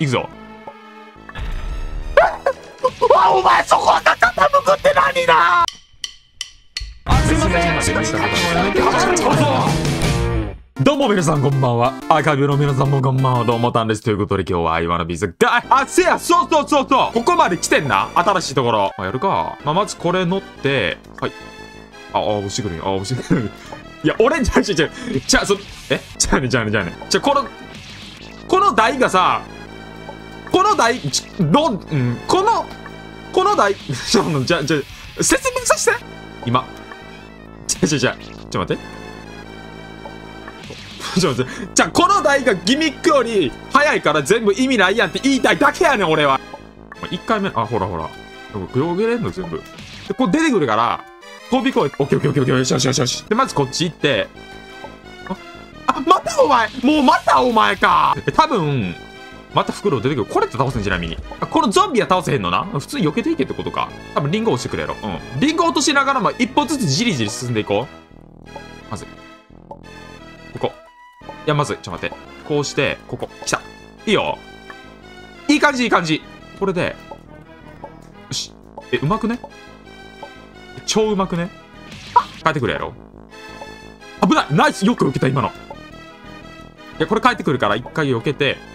いくぞ。あ、お前そこが傾くって何だ？すいません。どうも皆さんこんばんは。赤ビの皆さんもこんばんは。どうもたんです。ということで今日は I wanna be the guy. あ、せや、そうそうそうそう。ここまで来てんな。新しいところ。まあ、やるか。まあ、まずこれ乗って、はい。あ、あ、押してくれよ。あ、押してくれよ。いや、俺、じゃあ、じゃあ、じゃあ、そ、えじゃあね、じゃあね、じゃあね。じゃあ、この、この台がさ、この台、ど、うん、この、この台、ちょ、じゃ、じゃ、説明させて。今。じゃ、じゃ、じゃ、ちょっと待って。ちょっと待って。じゃ、この台がギミックより早いから全部意味ないやんって言いたいだけやねん、俺は。1回目、あ、ほらほら。よげれんの、全部。で、こう出てくるから、飛び越えて、オッケーオッケーオッケーオッケー、よしよしよしよし。で、まずこっち行って、あ、あまたお前もうまたお前か多分、また袋出てくる。これって倒せんちなみに。あこのゾンビは倒せへんのな？普通に避けていけってことか。多分リンゴ押してくれろ。うん。リンゴ落としながらも一歩ずつじりじり進んでいこう。まずい。ここ。いや、まずい。ちょっと待って。こうして、ここ。来た。いいよ。いい感じ、いい感じ。これで。よし。え、うまくね？超うまくね？帰ってくるやろ危ないナイスよく受けた、今の。いや、これ帰ってくるから一回避けて。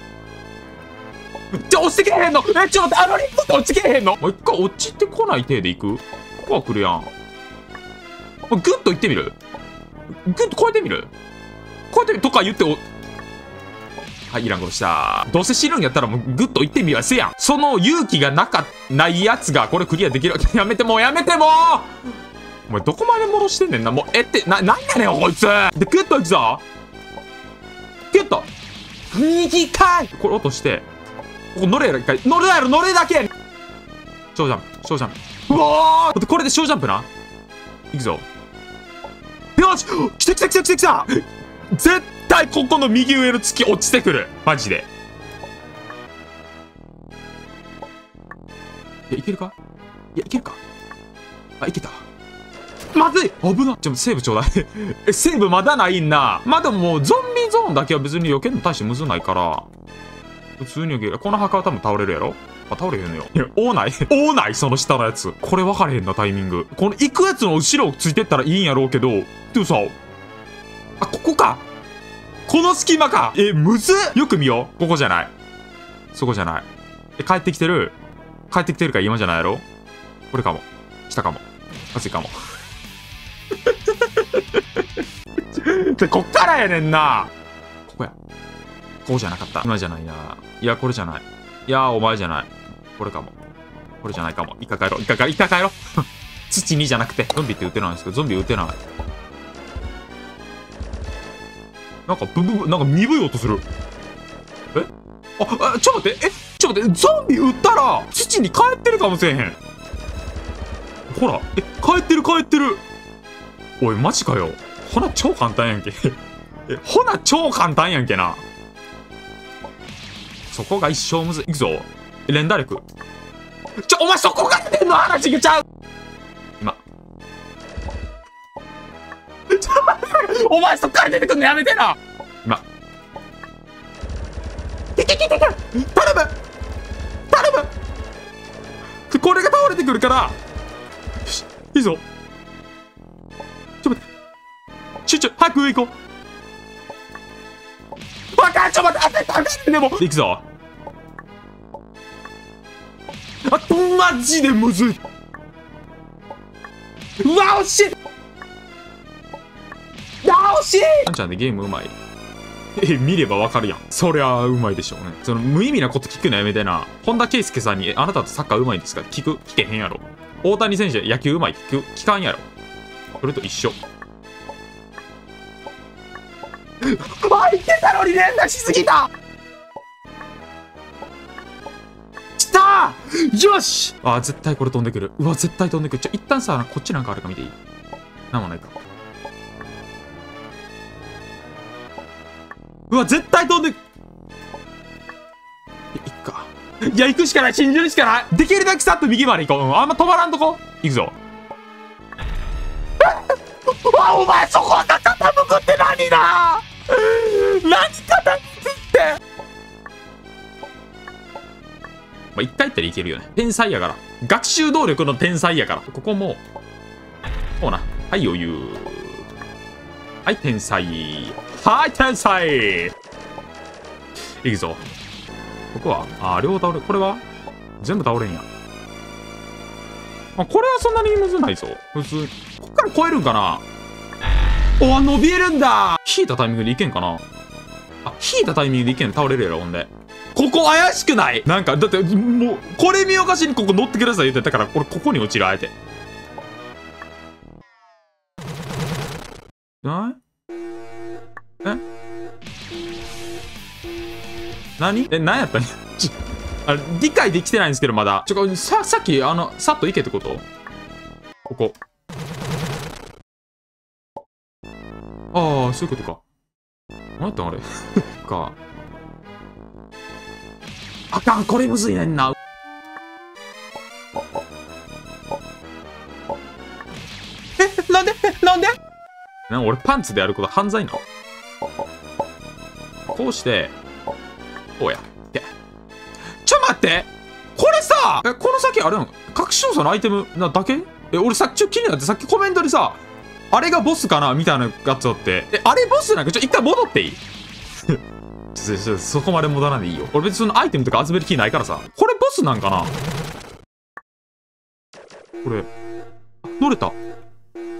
ちょ、落ちてけへんの。え、ちょっと待って、あのリンゴって落ちてけへんの。もう一回落ちてこない体でいく？ここは来るやん。グッと行ってみる？グッと超えてみる？こうやってとか言っておはいいらんことした。どうせ死ぬんやったらもうグッと言ってみやせやん。その勇気がなかないやつがこれクリアできる やめてもうやめてもう。お前どこまで戻してんねんな。もうえってななんやねんこいつ。でグッといくぞ。グッと。右かい。これ落として。ここ乗れやろ一回乗れやろ乗れだけや小ジャンプ小ジャンプ。うわー。これで小ジャンプな？いくぞ。よし！来た来た来た来た来た！絶対ここの右上の月落ちてくる。マジで。いやいけるか？いやいけるか？あいけた。まずい！危なちょセーブちょうだい。えセーブまだないんな。まあでももうゾンビゾーンだけは別に避けるの大してむずないから。普通に避けるこの墓は多分倒れるやろ？あ、倒れへんのよ。いや、追ない追ないその下のやつ。これ分かれへんな、タイミング。この行くやつの後ろついてったらいいんやろうけど、でもさ、あ、ここか？この隙間か？え、むずっよく見よう。ここじゃない。そこじゃない。え、帰ってきてる？帰ってきてるから今じゃないやろ？これかも。下かも。まずいかも。で、こっからやねんな。こ。うじゃなかった。今じゃないな。いや、これじゃない。いや、お前じゃない。これかも。これじゃないかも。一回帰ろう。一回帰ろう。一回帰ろう。土にじゃなくて。ゾンビって撃てないんですけど、ゾンビ撃てない。なんか、ブブブ、なんか鈍い音する。え？あ、あ、ちょっと待って。え、ちょっと待って。ゾンビ撃ったら、土に帰ってるかもしれへん。ほら。え、帰ってる帰ってる。おい、マジかよ。ほな、超簡単やんけ。え、ほな、超簡単やんけな。そこが一生むずい。いくぞ。連打力。ちょ、お前そこが出てんの話がちゃう今。ちょ、お前そっから出てくんのやめてな今。いけいけ頼む頼むでこれが倒れてくるから。いいぞ。ちょ、待って。集中、早く上行こう。わかんちょ待って、あかんでも。行くぞ。あ、マジでむずい。うわ、惜しいあ、惜しいあんちゃんでゲームうまい。え、見ればわかるやん。そりゃ、うまいでしょうね。その、無意味なこと聞くのやめてな。本田圭佑さんに、えあなたとサッカーうまいんですか？聞く？聞けへんやろ。大谷選手野球うまい？聞く？聞かんやろ。それと一緒。あ、言ってたのに連打しすぎた来たよしあ、絶対これ飛んでくる。うわ、絶対飛んでくる。ちょ、一旦さ、こっちなんかあるか見ていい？なんもないか。うわ、絶対飛んでくいいっか。いや、行くしかない。信じるしかない。できるだけさっと右まで行こう。うん、あんま止まらんとこ。行くぞ。あ、お前そこが傾くって何だ何傾くってまあ、一回ったらいけるよね。天才やから。学習能力の天才やから。ここも、こうな。はい、余裕。はい、天才。はい、天才いくぞ。ここは、あ、両倒れ、これは全部倒れんや。あ、これはそんなにむずないぞ。普通。こっから超えるんかなお伸びるんだ。引いたタイミングでいけんかな？あ、引いたタイミングでいけんの？倒れるやろ、ほんで。ここ怪しくない？なんか、だって、もう、これ見よがしにここ乗ってください言ってたから、これここに落ちる、あえて。ない？え？何？え、何やった？ん ちあ理解できてないんですけど、まだ。ちょ、さ、さっき、あの、さっと行けってこと？ここ。そういうことか。何やったんあれ？か。あかん、これむずいねんな。え、なんで？なんで？な俺パンツでやること犯罪なのこうして、こうや。って。ちょ待ってこれさえ、この先あれなの？隠し要素のアイテムなだけ？え、俺さっきちょっと気になってさっきコメントでさ、あれがボスかなみたいなやつあって。え、あれボスなんかちょ、一回戻っていい？そこまで戻らないでいいよ。俺別にそのアイテムとか集める気ないからさ。これボスなんかな？これ。乗れた。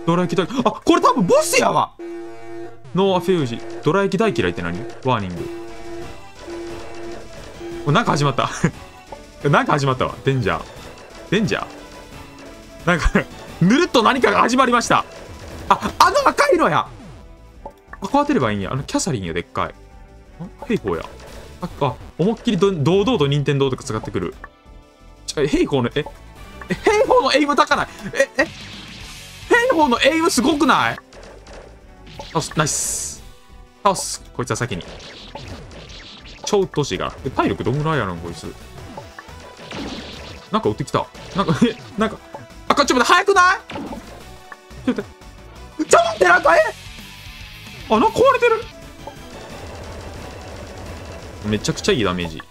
ドラ焼き大、あ、これ多分ボスやわノーアフェウジ。ドラ焼き大嫌いって何？ワーニング。なんか始まった。なんか始まったわ。デンジャー。デンジャー？なんかぬるっと何かが始まりました。あ、あの赤いのやあ、こう当てればいいんや。あのキャサリンや、でっかい。ヘイホーや。あ、あ思いっきりど堂々と任天堂とか使ってくる。ちょ、ヘイホーの、え、ヘイホーのエイム高ない。え、え、ヘイホーのエイムすごくない？倒す、ナイス。倒す。こいつは先に。超うっとしいから。体力どんぐらいやろん、こいつ。なんか撃ってきた。なんか、え、なんか、あ、ちょっと待って、早くない？ちょっと待って。ちょっと待ってなんかえ？あなんか壊れてる？めちゃくちゃいいダメージ。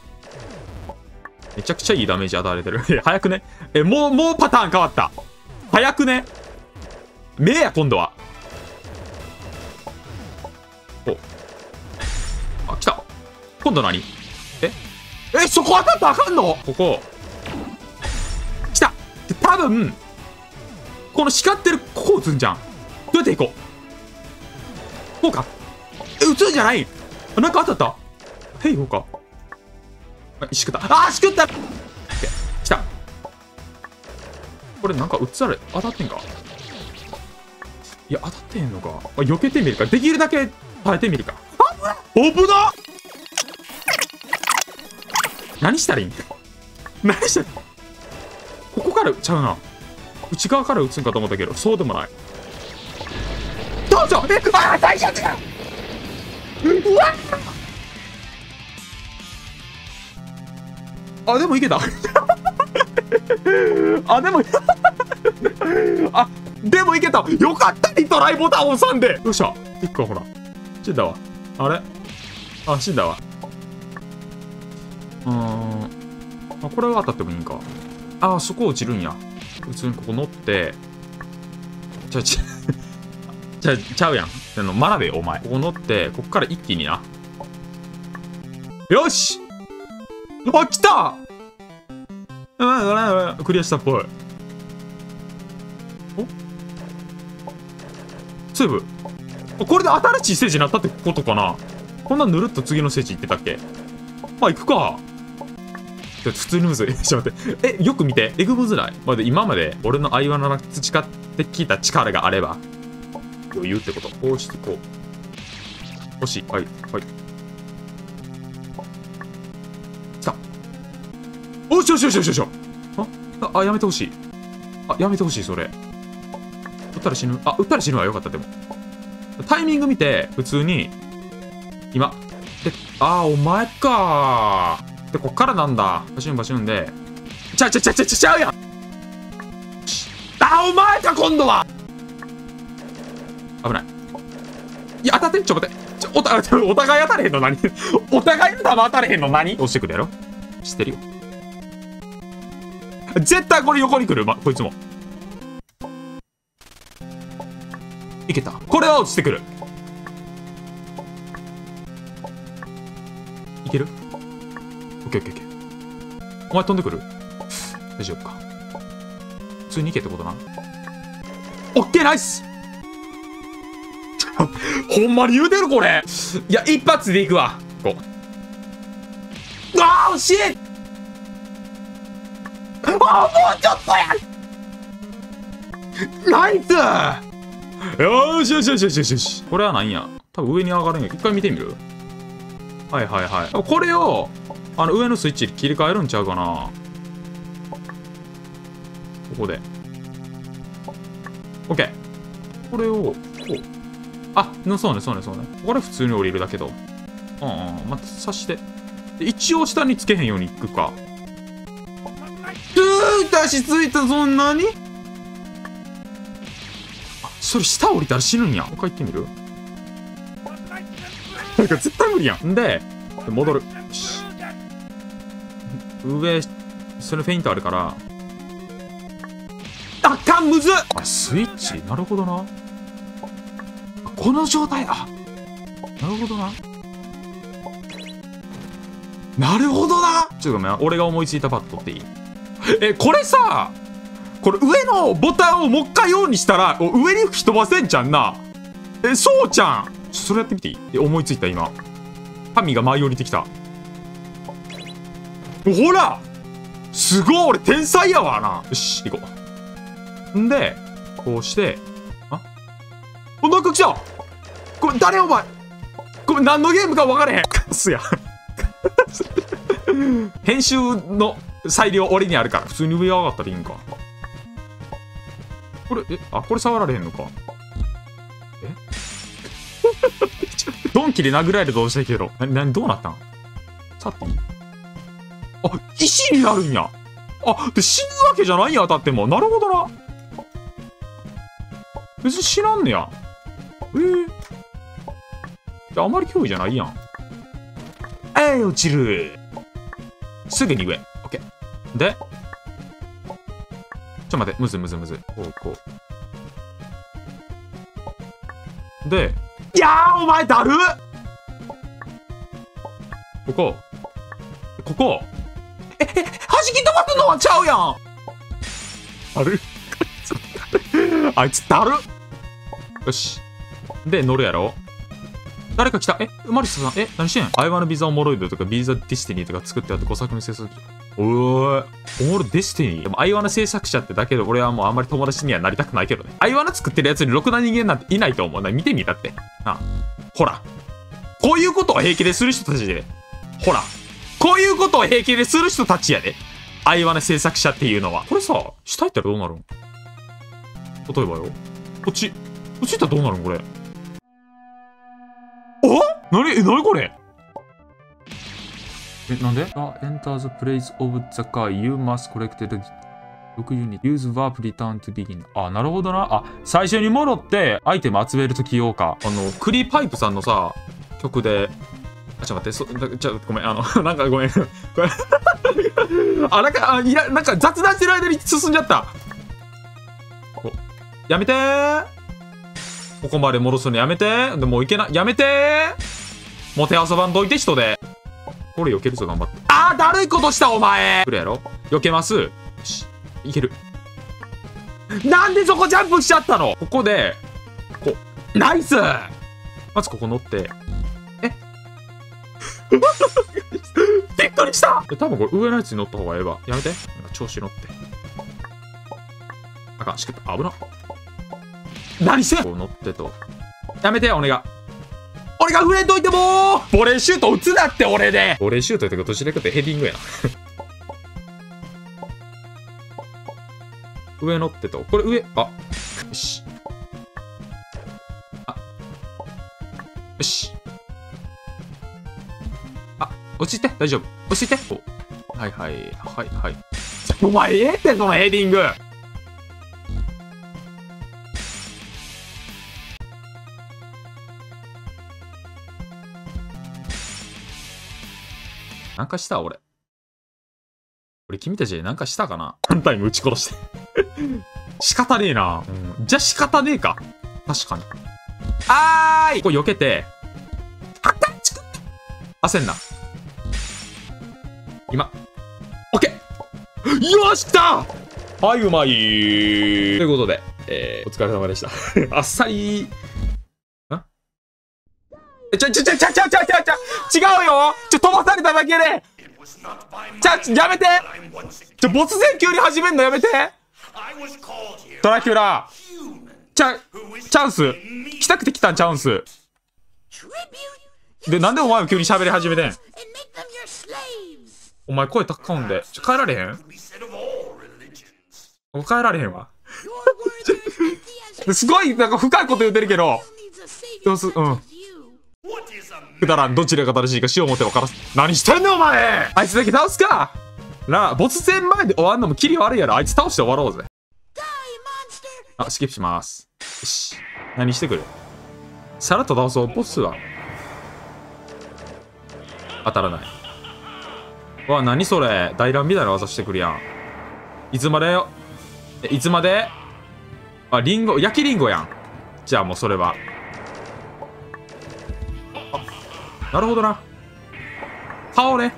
めちゃくちゃいいダメージ与えてる。早くね？えもうもうパターン変わった。早くね？目や今度は。お。あ来た。今度何？え？えそこ当たったらあかんの？ここ。来た。多分この光ってるここ打つんじゃんどうやって行こうこうかえ、撃つんじゃないあ、なんか当たったへい、こうか。あ、石食った。あ、石食った来た。これなんか撃つあれ当たってんかいや、当たってんのか。あ、避けてみるか。できるだけ耐えてみるか。あ危な何したらいいん何したらここからちゃうな。内側から撃つんかと思ったけど、そうでもない。どうぞ。えあ大丈夫だ。うわ。あでもいけた。あでも。あでもいけた。よかった。リトライボタン押さんで。よっしゃ。一個ほら。死んだわ。あれ？あ死んだわ。うーん。あこれは当たってもいいんか。あそこ落ちるんや。普通にここ乗って。ちゃちゃちゃ、ちゃうやん。あの、学べよ、お前。ここ乗って、こっから一気にな。よしあ、来たうん、うん、クリアしたっぽい。お？セーブ。これで新しいステージになったってことかなこんなぬるっと次のステージ行ってたっけ？まあ、行くか。普通にむずい。ちょっと待って。え、よく見て。えぐむずない？まあ、今まで俺の相場の培ってきた力があれば、余裕ってこと？こうしてこう。欲しい。はい。はい。来た。おしよしよしよしよしよああ、やめてほしい。あ、やめてほしい、それ。撃ったら死ぬ。あ、撃ったら死ぬはよかった、でも。タイミング見て、普通に、今。で、あ、お前かで、こっからなんだ。バシュンバシュンで。ちゃうちゃうちゃうちゃうちゃうやんあ、お前か、今度は危ない。いや、当たってんちょ、待って。ちょ、おた、お互い当たれへんの？何？お互いの弾当たれへんの？何？押してくるやろ知ってるよ。絶対これ横に来る、ま、こいつも。いけた。これは落ちてくる。いける？オッケーオッケーオッケー。お前飛んでくる？大丈夫か。普通に行けってことな。オッケーナイスほんまに言うてるこれいや、一発で行くわ。こう。ああ惜しいあもうちょっとやナイスよしよしよしよしよし。これは何や？多分上に上がるんや。一回見てみる？はいはいはい。これを、あの上のスイッチ切り替えるんちゃうかなここで。OK。これを、こう。あ、そうね、そうね、そうね。これ普通に降りるだけど。うんうん、また刺して。一応下につけへんようにいくか。うー、足ついた、そんなに？あ、それ下降りたら死ぬんや。もう一回行ってみる？なんか絶対無理やん。んで、戻る。上、それフェイントあるから。あかん、むずっあ、スイッチなるほどな。この状態だ。なるほどな。なるほどなちょっとごめん。俺が思いついたパッドっていい？え、これさ、これ上のボタンをもう一回ようにしたら、上に吹き飛ばせんじゃんな。え、そうちゃんそれやってみていい？え、思いついた今。神が舞い降りてきた。ほらすごい俺天才やわな。よし、行こう。んで、こうして、あお、なんか来たこれ誰お前？これ何のゲームか分からへん。カスや。編集の裁量俺にあるから。普通に上上がったらいいんか。これ、え、あ、これ触られへんのか。え？ドンキで殴られるとしたけど。な、な、どうなったん？さっていいあ、石になるんや。あ、で、死ぬわけじゃないんや、当たっても。なるほどな。別に死なんねや。えー、あまり脅威じゃないやん。えい、落ちる。すぐに上。オッケー。で、ちょ待って、むずむずむず。こう、こう。で、いやー、お前だるここ。ここ。え、え、弾き飛ばすのはちゃうやんだる？あいつだるよし。で、乗るやろ誰か来た。えマリスさん。え何してん ?I wanna be the おもろいとか Be the Destiny とか作ってあって5作目制作おーおもろディスティニー。でも I wanna 制作者ってだけで俺はもうあんまり友達にはなりたくないけどね。I wanna 作ってるやつにろくな人間なんていないと思う。な見てみだって。なほら。こういうことを平気でする人たちで。ほら。こういうことを平気でする人たちやで。I wanna 制作者っていうのは。これさ下行ったらどうなるん？例えばよ。こっち。こっち行ったらどうなるんこれ？なにえ、なにこれ？え、なんで ?enter the place of the car. You must collect the 6ユニット。Use warp return to begin. あ、なるほどな。あ、最初に戻ってアイテム集めるとき用か。あの、クリーパイプさんのさ、曲で、あ、ちょっと待って、そ、ちょ、ごめん、あの、なんかごめん。これあ、なんか、あ、いや、なんか雑談してる間に進んじゃった。やめてーここまで戻すのやめて。でもういけな、やめてもてあそばんどいて人で。これ避けるぞ、頑張って。あー、だるいことした、お前来るやろ避けます。よし、いける。なんでそこジャンプしちゃったの？ここで、こう、ナイスまずここ乗って。え？びっくりした多分これ上のやつに乗った方がええわ。やめて。調子乗って。あかん、しくった。危な。何してん？こう乗ってと。やめて、お願い。俺が触れといてもボレーシュート打つなって俺でボレーシュートってことしなくてヘディングやな上乗ってと。これ上、あ、よし。あ、よし。あ、落ちて、大丈夫。落ちて。おはいはい、はいはい。お前、ええって、そのヘディングなんかした俺。俺君たちでなんかしたかな？反対も撃ち殺して。仕方ねえな。うん、じゃあ仕方ねえか。確かに。あーいこれ避けて。あったちく焦んな。今。オッケーよーし来たはい、うまいということで、えー、お疲れ様でした。あっさりちょ、ちょ、ちょ、ちょ、ちょ、ちょ、ちょ、違うよ。ちょ、飛ばされただけで。ちょ、やめて。ちょ、ボス戦急に始めんのやめて。ドラキュラ。チャ、チャンス。来たくて来たん、チャンス。で、なんでお前も急に喋り始めてん？お前声高うんで。ちょ、帰られへん？帰られへんわ。すごい、なんか深いこと言うてるけど。どうす、うん。くだらん、どちらが正しいか死をもって分からす。何してんねん、お前あいつだけ倒すかなあ、没前前で終わんのもキリ悪いやろ。あいつ倒して終わろうぜ。あ、スキップします。よし。何してくる？さらっと倒そう。ボスは。当たらない。うわ、何それ？大乱みたいな技してくるやん。いつまでよ？え、いつまで？あ、リンゴ、焼きリンゴやん。じゃあもうそれは。なるほどな。倒れ。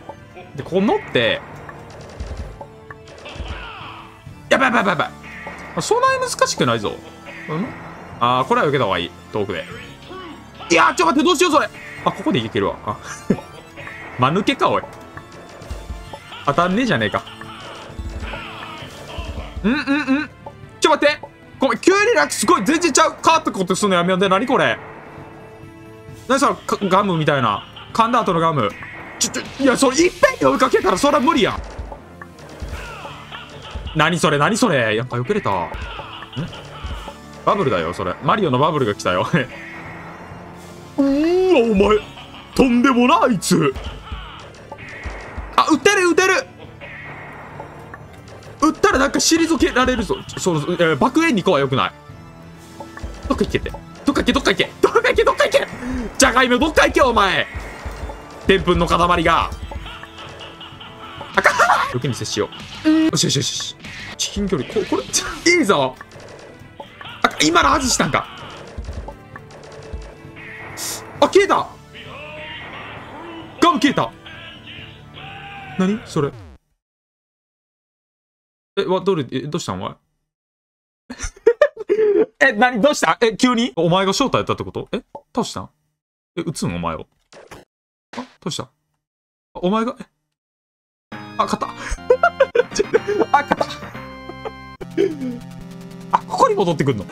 で、こう乗って。やばいやばいやばい。そんなに難しくないぞ。うん？あー、これは受けた方がいい。遠くで。いや、ちょっと、待って、どうしよう、それ。あ、ここでいけるわ。あ、間抜けか、おい。当たんねえじゃねえか。うんうんうん。ちょっと、待って。ごめん、急になんかすごい全然ちゃう。変わったことすんのやめようで、何これ。何それ、ガムみたいな。噛んだ後のガム。ちょ、ちょ、いや、それいっぺんに追いかけたら、それは無理やん。何それ、何それ。やっぱよくれた。バブルだよ、それ。マリオのバブルが来たよ。うーわ、お前。とんでもない、あいつ。あ、撃てる、撃てる。撃ったらなんか退けられるぞ。その、えー爆炎2個は良くない。どっか行けて。どっか行け、どっか行け。どっか行け、どっか行け。じゃがいもどっか行け、お前。でんぷんの塊が。あかんよけに接しよう。よしよしよし。至近距離、ここれ、いいぞ。あ、今の外したんか。あ、消えたガム消えた何？それ。え、わ、どれ、え、どうしたん？お前 え、何どうしたえ、急に？お前が正体やったってこと？え？どうしたえ、撃つんお前を。あ、どうした？お前が、え？あ、勝った。あ、勝った。あ、ここに戻ってくんの？